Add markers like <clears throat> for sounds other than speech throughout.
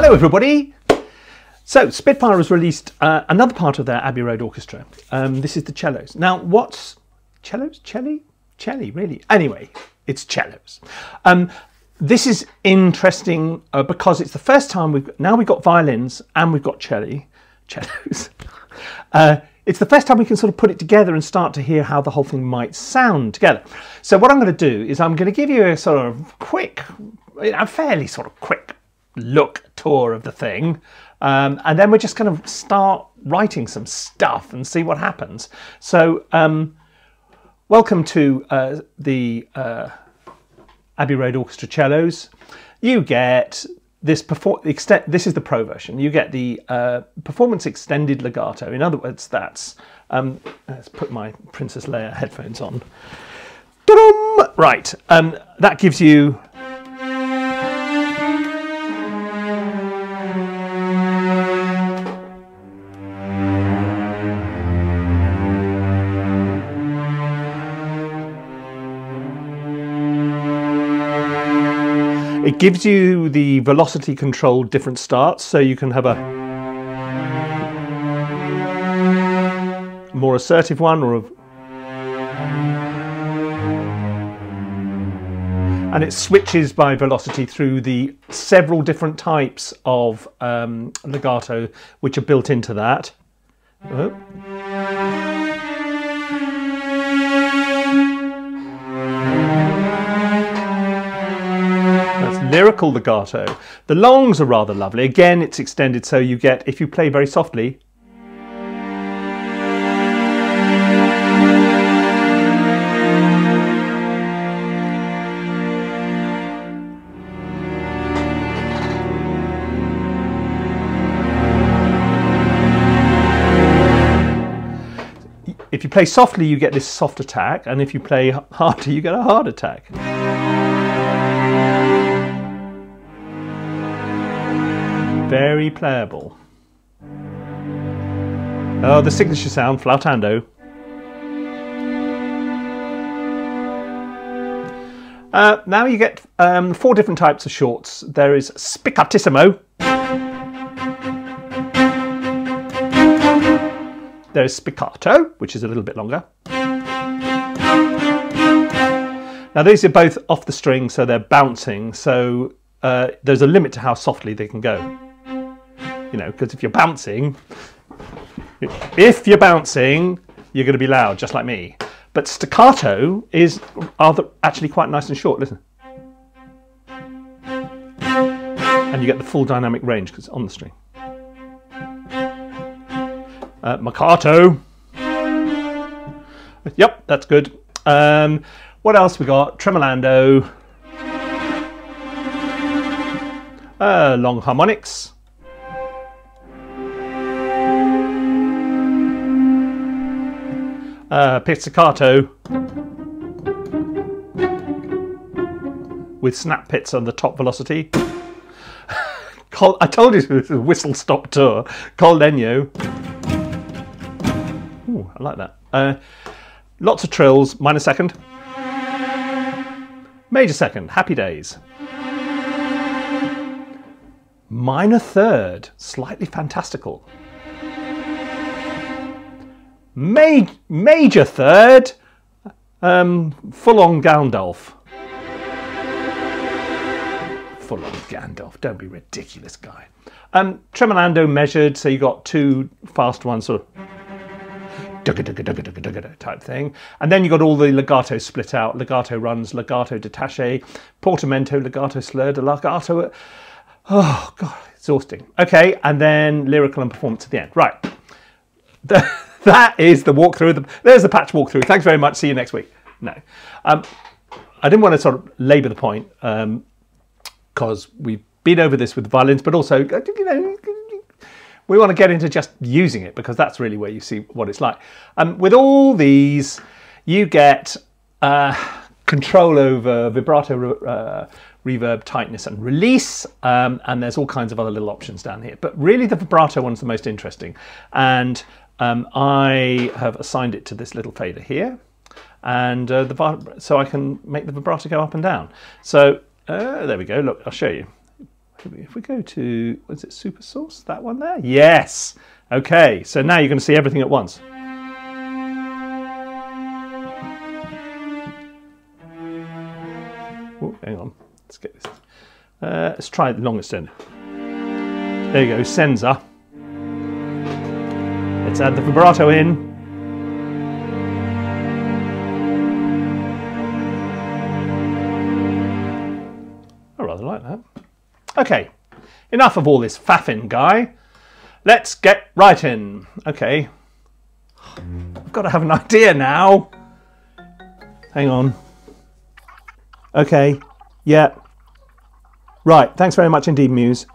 Hello, everybody. So, Spitfire has released uh, another part of their Abbey Road Orchestra. Um, this is the cellos. Now, what's cellos? Celli? Celli, really? Anyway, it's cellos. Um, this is interesting uh, because it's the first time we've now we've got violins and we've got celli, cellos. <laughs> Uh, it's the first time we can sort of put it together and start to hear how the whole thing might sound together. So what I'm going to do is I'm going to give you a sort of quick, a fairly sort of quick look tour of the thing. Um, and then we're just going to start writing some stuff and see what happens. So, um, welcome to uh, the uh, Abbey Road Orchestra cellos. You get this perform. This is the pro version. You get the uh, performance extended legato. In other words, that's um, let's put my Princess Leia headphones on. Right, um, that gives you gives you the velocity control different starts, so you can have a more assertive one or a and it switches by velocity through the several different types of um, legato which are built into that. Oh. Lyrical legato. The longs are rather lovely. Again, it's extended so you get, if you play very softly, if you play softly, you get this soft attack, and if you play harder, you get a hard attack. Very playable. Oh, the signature sound, flautando. Uh, now you get um, four different types of shorts. There is spiccatissimo. There is spiccato, which is a little bit longer. Now these are both off the string, so they're bouncing. So uh, there's a limit to how softly they can go you know, because if you're bouncing, if you're bouncing, you're going to be loud, just like me. But staccato is actually quite nice and short. Listen. And you get the full dynamic range because it's on the string. Uh, Marcato. Yep, that's good. Um, what else we got? Tremolando. Uh, long harmonics. Uh, pizzicato with snap pizz on the top velocity. <laughs> I told you it was a whistle stop tour. Col Legno. Ooh, I like that. Uh, lots of trills, minor second. Major second, happy days. Minor third, slightly fantastical. Ma- major third, um, full on Gandalf. Full on Gandalf. Don't be ridiculous, guy. Um, tremolando measured, so you got two fast ones, sort of type thing. And then you got all the legato split out legato runs, legato detache, portamento, legato slurred, legato. Oh, God, exhausting. Okay, and then lyrical and performance at the end. Right. The, <laughs> that is the walkthrough. There's the patch walkthrough. Thanks very much. See you next week. No, um, I didn't want to sort of labour the point because um, we've been over this with the violins, but also you know we want to get into just using it because that's really where you see what it's like. Um, with all these, you get uh, control over vibrato. Uh, reverb, tightness, and release. Um, and there's all kinds of other little options down here. But really, the vibrato one's the most interesting. And um, I have assigned it to this little fader here, and uh, the so I can make the vibrato go up and down. So uh, there we go. Look, I'll show you. if we go to, was it Super Source? That one there? Yes. Okay, so now you're going to see everything at once. Oh, hang on. Let's get this. Uh, let's try the longest end. There you go, Senza. Let's add the vibrato in. I rather like that. Okay, enough of all this faffing guy. Let's get right in. Okay. I've got to have an idea now. Hang on. Okay. Yeah. Right. Thanks very much indeed, Muse.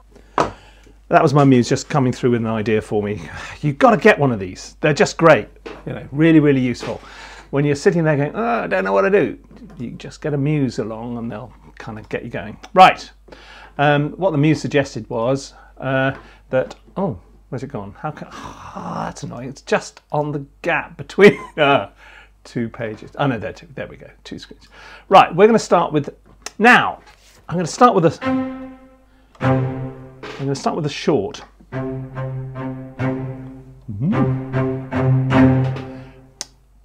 That was my muse just coming through with an idea for me. You've got to get one of these. They're just great. You know, really, really useful. When you're sitting there going, oh, I don't know what to do, you just get a muse along and they'll kind of get you going. Right. Um, what the muse suggested was uh, that, oh, where's it gone? How can, oh, that's annoying. It's just on the gap between <laughs> uh, two pages. Oh, no, there, two. there we go, two screens. Right, we're going to start with, now, I'm going to start with a, I'm going to start with a short.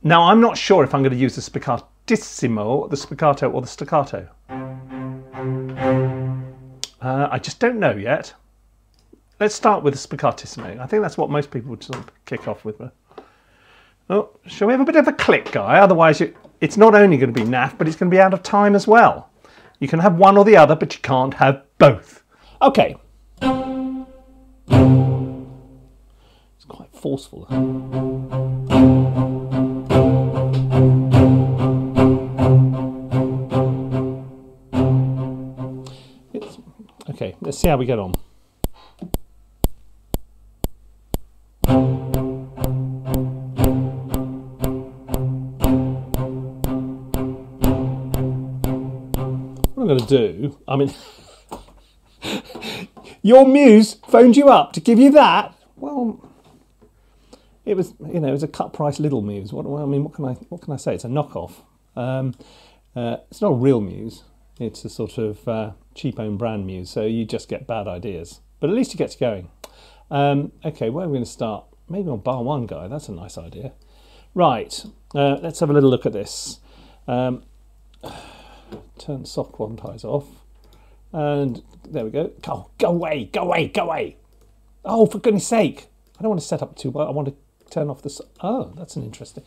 Now, I'm not sure if I'm going to use the spiccatissimo, the spiccato, or the staccato. Uh, I just don't know yet. Let's start with the spiccatissimo. I think that's what most people would sort of kick off with. Oh, shall we have a bit of a click, guy? Otherwise, you, it's not only going to be naff, but it's going to be out of time as well. You can have one or the other, but you can't have both. Okay. It's quite forceful. It's, okay, let's see how we get on. Going to do, I mean, <laughs> your muse phoned you up to give you that? Well, it was, you know, it was a cut price little muse. What, I mean, what can I, what can I say? It's a knockoff. Um, uh, it's not a real muse. It's a sort of uh, cheap own brand muse, so you just get bad ideas. But at least it gets going. Um, okay, where are we going to start? Maybe on bar one guy. That's a nice idea. Right, uh, let's have a little look at this. Um, <sighs> turn soft quantize off. And there we go. Oh, go away, go away, go away. Oh, for goodness sake. I don't want to set up too well. I want to turn off the... Oh, that's an interesting...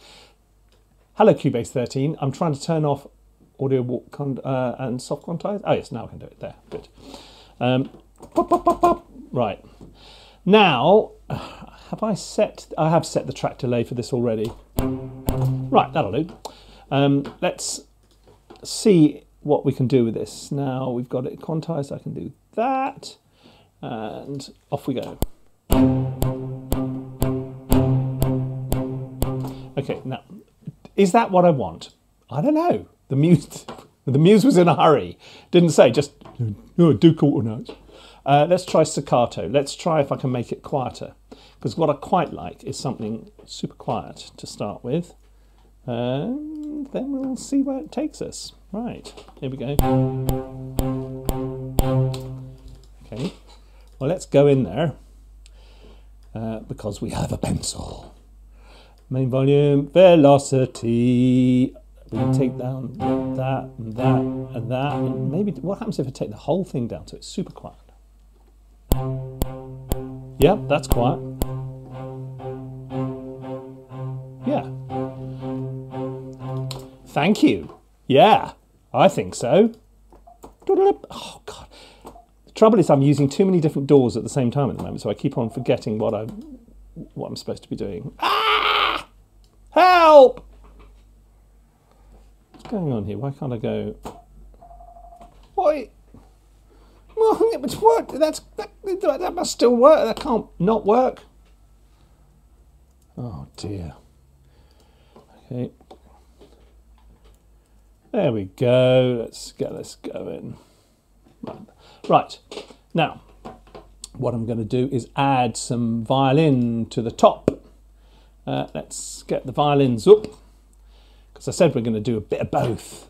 Hello, Cubase 13. I'm trying to turn off audio walk uh, and soft quantize. Oh, yes, now I can do it there. Good. Um, pop, pop, pop. Right. Now, <sighs> have I set... I have set the track delay for this already. Right, that'll do. Um, let's see what we can do with this. Now we've got it quantized, I can do that, and off we go. Okay, now, is that what I want? I don't know. The muse, <laughs> the muse was in a hurry. Didn't say, just oh, do quarter notes. Uh, let's try staccato. Let's try if I can make it quieter. Because what I quite like is something super quiet to start with. And then we'll see where it takes us. Right, here we go. Okay, well, let's go in there uh, because we have a pencil. Main volume, velocity. We can take down that and that and that. And maybe what happens if I take the whole thing down so it's super quiet? Yep, that's quiet. Thank you. Yeah. I think so. Oh God. The trouble is I'm using too many different DAWs at the same time at the moment, so I keep on forgetting what I'm what I'm supposed to be doing. Ah! Help! What's going on here? Why can't I go? Why? Well, <laughs> it's worked. That's that, that must still work. That can't not work. Oh dear. Okay. There we go. Let's get this going. Right. right. Now, what I'm going to do is add some violin to the top. Uh, let's get the violins up. Because I said we're going to do a bit of both.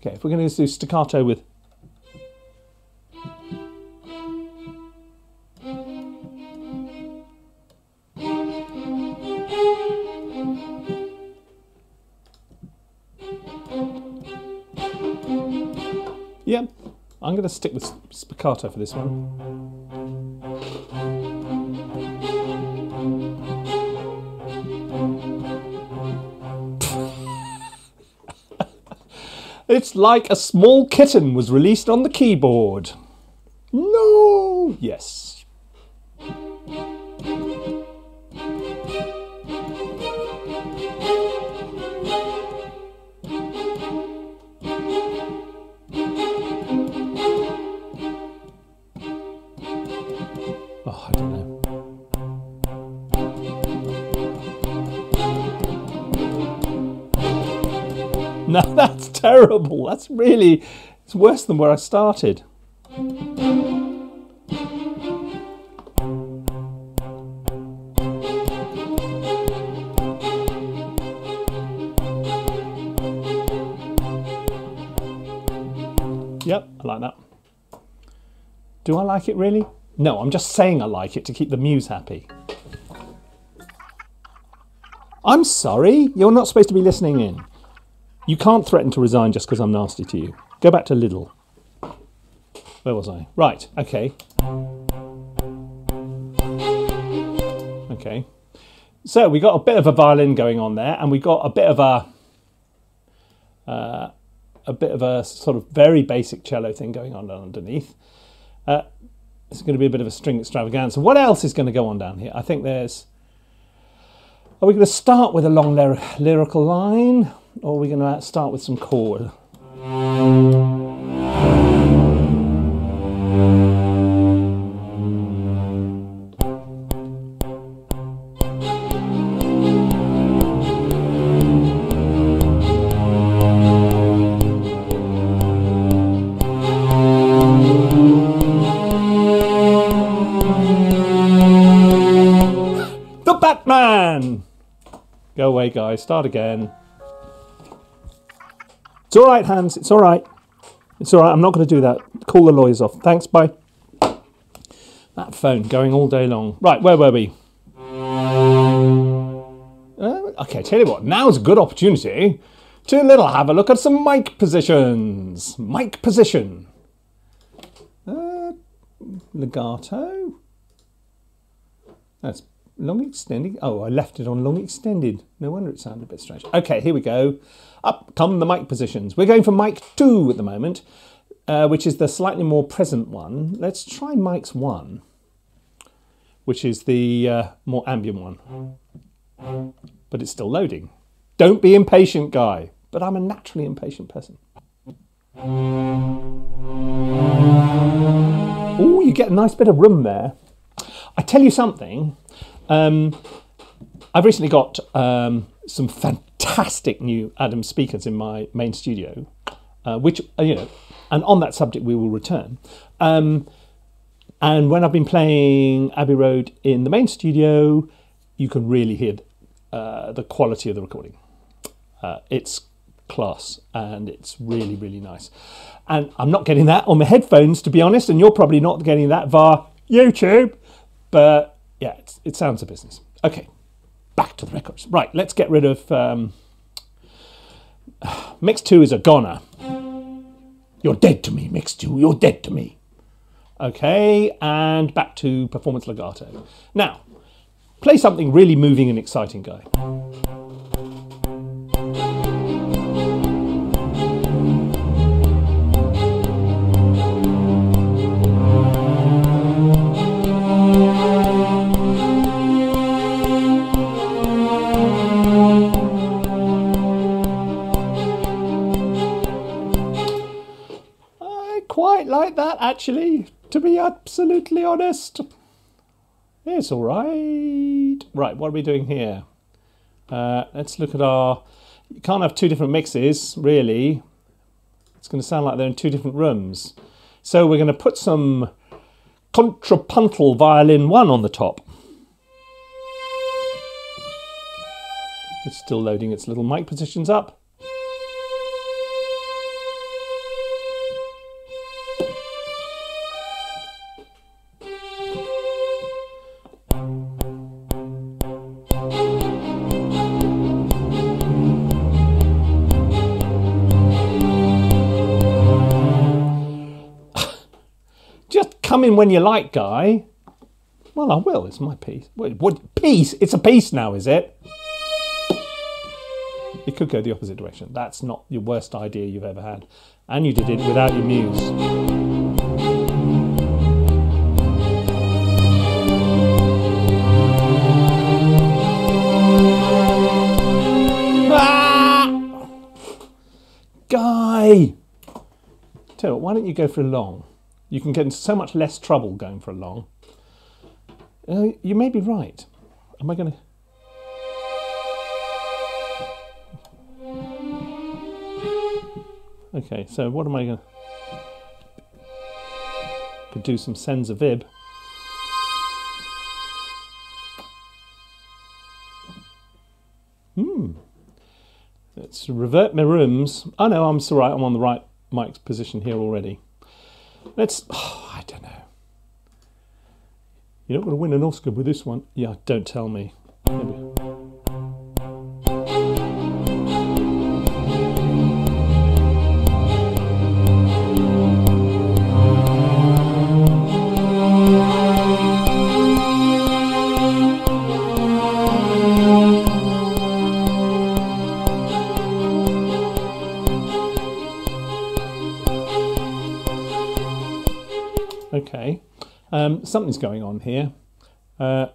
Okay, if we're going to do staccato with... I'm going to stick with spiccato for this one. <laughs> it's like a small kitten was released on the keyboard. No! Yes. Terrible. That's really, it's worse than where I started. Yep, I like that. Do I like it really? No, I'm just saying I like it to keep the muse happy. I'm sorry, you're not supposed to be listening in. You can't threaten to resign just because I'm nasty to you. Go back to Lidl. Where was I? Right, okay. Okay. So we got a bit of a violin going on there, and we got a bit of a uh, a bit of a sort of very basic cello thing going on underneath. Uh, it's going to be a bit of a string extravaganza. What else is going to go on down here? I think there's. Are we going to start with a long lyr lyrical line, or are we going to start with some chord? The Batman! Go away, guys. Start again. It's all right, Hans. It's all right. It's all right. I'm not going to do that. Call the lawyers off. Thanks. Bye. That phone going all day long. Right, where were we? Uh, okay, tell you what. Now's a good opportunity to little have a look at some mic positions. Mic position. Uh, legato. That's long extended. Oh, I left it on long extended. No wonder it sounded a bit strange. Okay, here we go. Up come the mic positions. We're going for mic two at the moment, uh, which is the slightly more present one. Let's try mics one, which is the uh, more ambient one. But it's still loading. Don't be impatient, guy. But I'm a naturally impatient person. Oh, you get a nice bit of room there. I tell you something. Um, I've recently got um, some fantastic new Adam speakers in my main studio, uh, which uh, you know, and on that subject we will return. Um, and when I've been playing Abbey Road in the main studio, you can really hear uh, the quality of the recording. Uh, it's class and it's really really nice. And I'm not getting that on my headphones to be honest, and you're probably not getting that via YouTube, but yeah, it sounds a business. Okay, back to the records. Right, let's get rid of. Um, <sighs> mix 2 is a goner. You're dead to me, Mix 2, you're dead to me. Okay, and back to performance legato. Now, play something really moving and exciting, guy. That, actually, to be absolutely honest. It's all right. Right, what are we doing here? Uh, let's look at our... You can't have two different mixes, really. It's going to sound like they're in two different rooms. So we're going to put some contrapuntal violin 1 on the top. It's still loading its little mic positions up. In when you like, Guy. Well, I will. It's my piece. What, what piece? It's a piece now, is it? It could go the opposite direction. That's not your worst idea you've ever had. And you did it without your muse. Ah! Guy! Tell you what, why don't you go for a long? You can get into so much less trouble going for a long. Uh, you may be right. Am I going to. Okay, so what am I going to. Could do some senza vib. Hmm. Let's revert my rooms. Oh no, I'm right. I'm on the right mic position here already. Let's. Oh, <sighs> I don't know. You're not going to win an Oscar with this one. Yeah, don't tell me. Maybe. Something's going on here. Uh,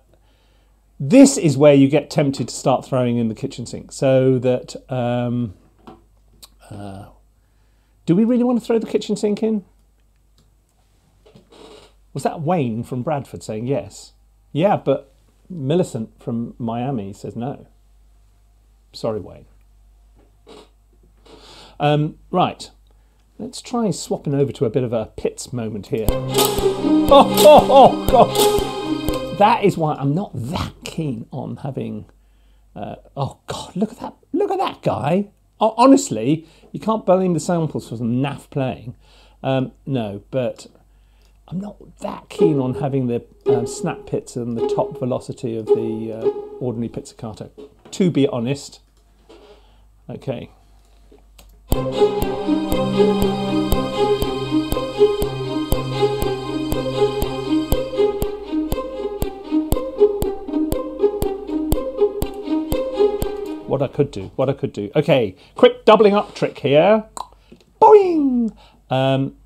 this is where you get tempted to start throwing in the kitchen sink. So that, um, uh, do we really want to throw the kitchen sink in? Was that Wayne from Bradford saying yes? Yeah, but Millicent from Miami says no. Sorry, Wayne. Um, right. Let's try swapping over to a bit of a pizz moment here. Oh, oh, oh God. That is why I'm not that keen on having. Uh, oh God, look at that! Look at that guy. Oh, honestly, you can't blame the samples for some naff playing. Um, no, but I'm not that keen on having the um, snap pizz and the top velocity of the uh, ordinary pizzicato. To be honest. Okay. What I could do, what I could do. Okay, quick doubling up trick here. Boing! Um,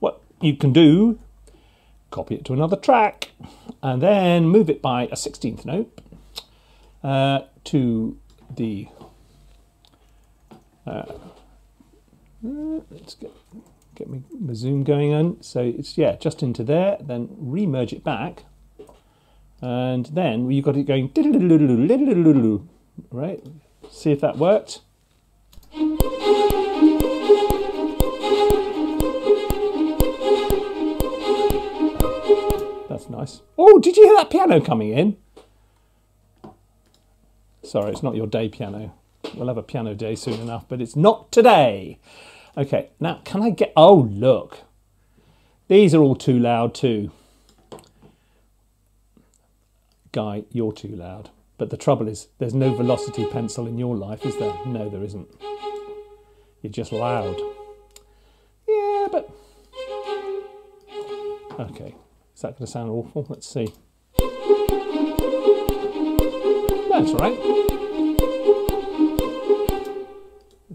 what you can do, copy it to another track, and then move it by a 16th note uh, to the uh, let's get get me my zoom going on. So it's yeah, just into there, then remerge it back, and then you've got it going <laughs> right. See if that worked. That's nice. Oh, did you hear that piano coming in? Sorry, it's not your day piano. We'll have a piano day soon enough, but it's not today. Okay, now can I get... Oh, look. These are all too loud too. Guy, you're too loud. But the trouble is, there's no velocity pencil in your life, is there? No, there isn't. You're just loud. Yeah, but... Okay, is that going to sound awful? Let's see. That's right.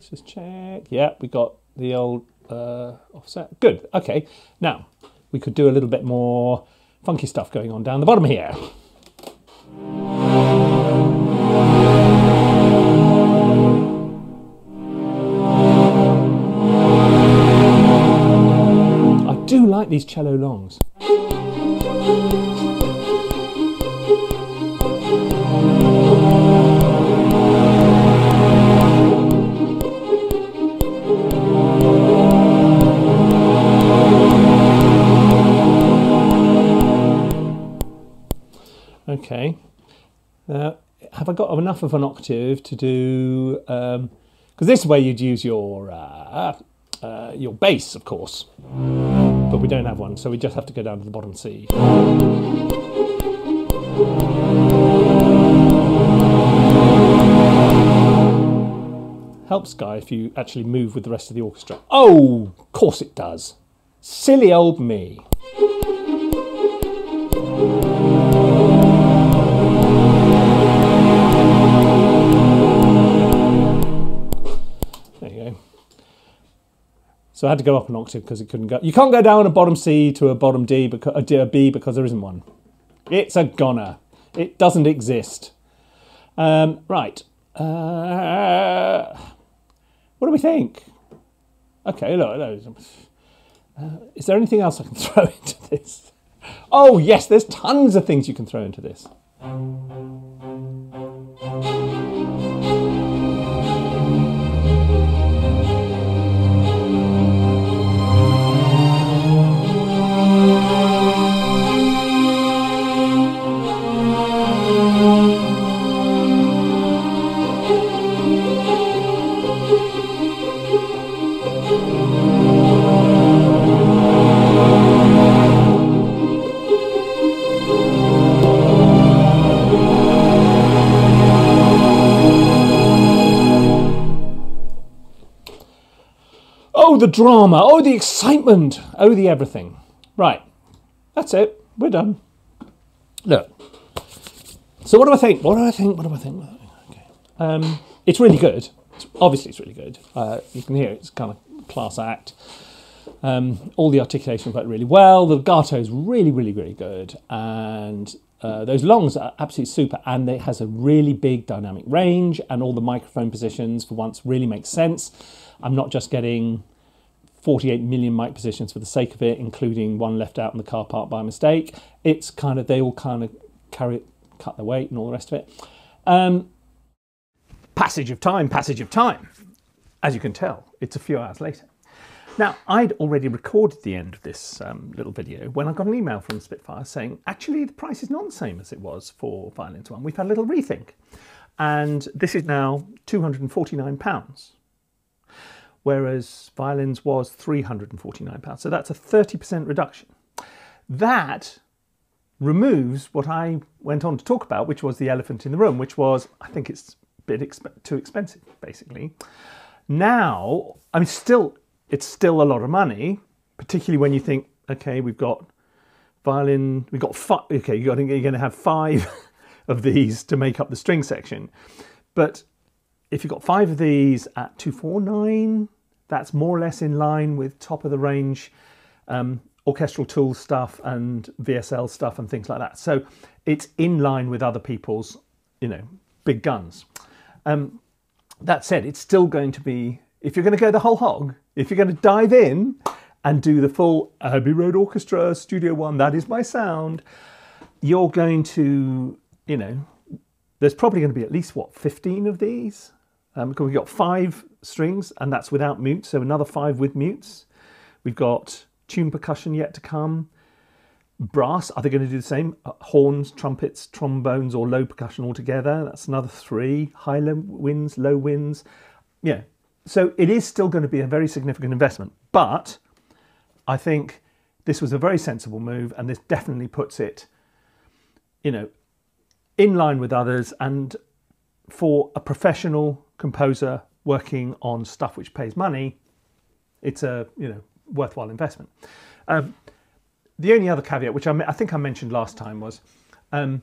Let's just check. Yeah, we got the old uh, offset. Good. Okay. Now we could do a little bit more funky stuff going on down the bottom here. I do like these cello longs. Have I got enough of an octave to do? Because um, this is where you'd use your uh, uh, your bass, of course, but we don't have one, so we just have to go down to the bottom C. Helps, Guy, if you actually move with the rest of the orchestra. Oh, of course it does. Silly old me. So I had to go up an octave because it couldn't go. You can't go down a bottom C to a bottom D, because, a B because there isn't one. It's a goner. It doesn't exist. Um, right. Uh, what do we think? Okay, look. Uh, is there anything else I can <laughs> throw into this? Oh, yes, there's tons of things you can throw into this. The drama. Oh, the excitement. Oh, the everything. Right. That's it. We're done. Look. So, what do I think? What do I think? What do I think? Okay. Um, it's really good. It's, obviously, it's really good. Uh, you can hear it's kind of class act. Um, all the articulation worked really well. The legato is really, really, really good. And uh, those longs are absolutely super. And it has a really big dynamic range. And all the microphone positions, for once, really make sense. I'm not just getting 48 million mic positions for the sake of it, including one left out in the car park by mistake. It's kind of, they all kind of carry it, cut their weight and all the rest of it. Um, passage of time, passage of time. As you can tell, it's a few hours later. Now, I'd already recorded the end of this um, little video when I got an email from Spitfire saying, actually, the price is not the same as it was for Violins 1. We've had a little rethink. And this is now £249 whereas violins was £349. So that's a 30% reduction. That removes what I went on to talk about, which was the elephant in the room, which was I think it's a bit exp too expensive, basically. Now, I mean, still, it's still a lot of money, particularly when you think, okay, we've got violin, we've got five, okay, you're going to have five <laughs> of these to make up the string section. But if you've got five of these at 249, that's more or less in line with top of the range um, orchestral tools stuff and VSL stuff and things like that. So it's in line with other people's, you know, big guns. Um, that said, it's still going to be, if you're going to go the whole hog, if you're going to dive in and do the full Abbey Road Orchestra Studio One, that is my sound, you're going to, you know, there's probably going to be at least what 15 of these um, because we've got five strings and that's without mutes, so another five with mutes. We've got tune percussion yet to come. Brass, are they going to do the same? Uh, horns, trumpets, trombones, or low percussion altogether? That's another three. High low winds, low winds. Yeah. So it is still going to be a very significant investment, but I think this was a very sensible move, and this definitely puts it, you know, in line with others. And for a professional composer working on stuff which pays money, it's a you know worthwhile investment. Um, the only other caveat, which I, I, think I mentioned last time, was um,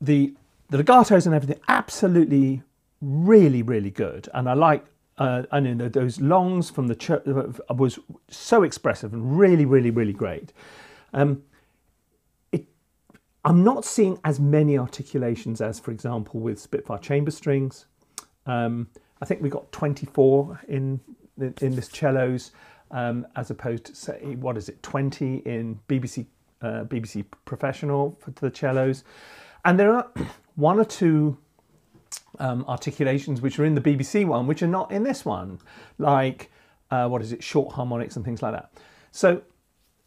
the the legatos and everything absolutely really really good, and I like. Uh, you know, those longs from the church uh, was so expressive and really, really, really great. Um, it, I'm not seeing as many articulations as, for example, with Spitfire chamber strings. Um, I think we got 24 in in this cellos, um, as opposed to say what is it 20 in BBC uh, BBC Professional for the cellos, and there are <clears throat> one or two um, articulations which are in the BBC one which are not in this one, like uh, what is it short harmonics and things like that. So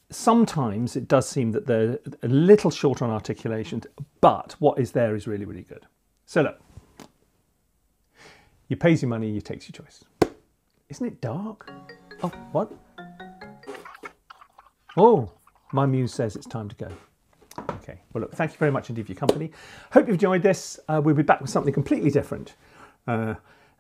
sometimes it does seem that they're a little short on articulations, but what is there is really really good. So look. You pays your money, you takes your choice. Isn't it dark? Oh, what? Oh, my muse says it's time to go. Okay, well, look, thank you very much indeed for your company. Hope you've enjoyed this. Uh, we'll be back with something completely different uh,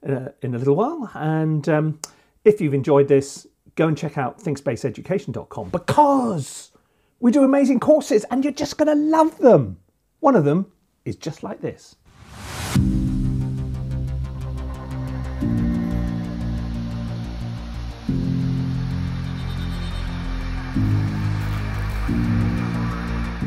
uh, in a little while. And um, if you've enjoyed this, go and check out thinkspaceeducation.com because we do amazing courses and you're just going to love them. One of them is just like this.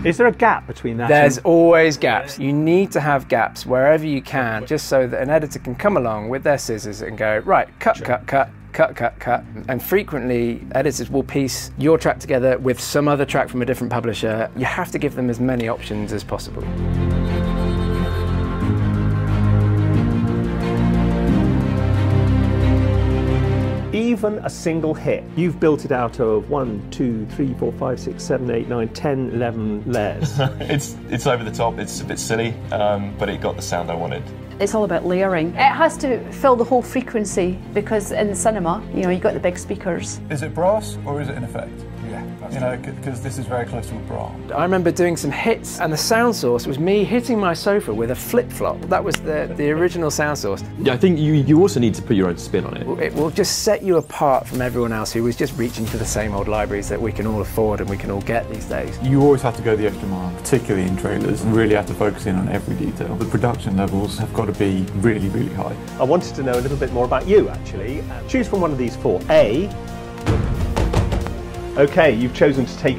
Is there a gap between that? There's always gaps. You need to have gaps wherever you can, just so that an editor can come along with their scissors and go, right, cut, cut, cut, cut, cut, cut. And frequently, editors will piece your track together with some other track from a different publisher. You have to give them as many options as possible. Even a single hit, you've built it out of one, two, three, four, five, six, seven, eight, nine, ten, eleven layers. <laughs> it's it's over the top. It's a bit silly, um, but it got the sound I wanted. It's all about layering. It has to fill the whole frequency because in cinema, you know, you've got the big speakers. Is it brass or is it an effect? Yeah, you know, because this is very close to a brass. I remember doing some hits, and the sound source was me hitting my sofa with a flip flop. That was the, the original sound source. Yeah, I think you, you also need to put your own spin on it. It will just set you apart from everyone else who is just reaching for the same old libraries that we can all afford and we can all get these days. You always have to go the extra mile, particularly in trailers, and really have to focus in on every detail. The production levels have got to be really, really high. I wanted to know a little bit more about you, actually. Choose from one of these four. A. Okay, you've chosen to take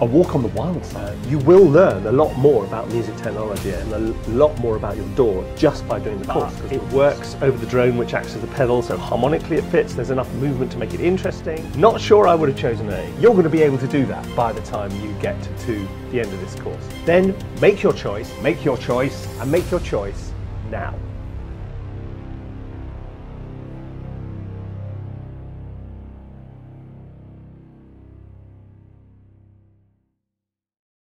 a walk on the wild side. You will learn a lot more about music technology and a lot more about your DAW just by doing the course. Ah, it works over the drone, which acts as a pedal, so harmonically it fits. There's enough movement to make it interesting. Not sure I would have chosen A. You're going to be able to do that by the time you get to the end of this course. Then make your choice, make your choice, and make your choice now.